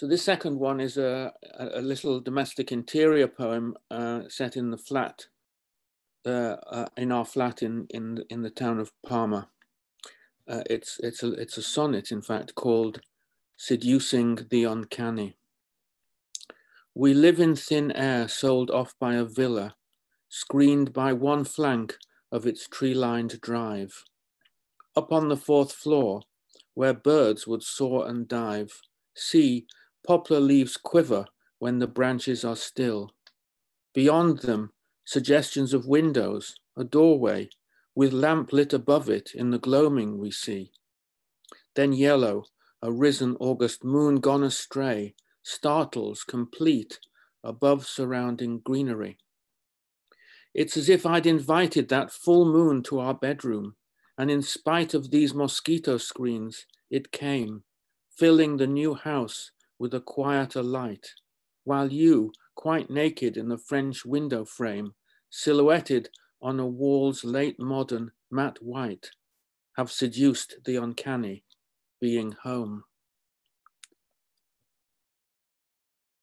So this second one is a, a little domestic interior poem uh, set in the flat, uh, uh, in our flat in, in, in the town of Parma. Uh, it's, it's, a, it's a sonnet, in fact, called Seducing the Uncanny. We live in thin air sold off by a villa, screened by one flank of its tree-lined drive. Up on the fourth floor, where birds would soar and dive, see Poplar leaves quiver when the branches are still. Beyond them, suggestions of windows, a doorway, with lamp lit above it in the gloaming we see. Then yellow, a risen August moon gone astray, startles complete above surrounding greenery. It's as if I'd invited that full moon to our bedroom, and in spite of these mosquito screens, it came, filling the new house with a quieter light, while you, quite naked in the French window frame, silhouetted on a wall's late modern matte white, have seduced the uncanny, being home.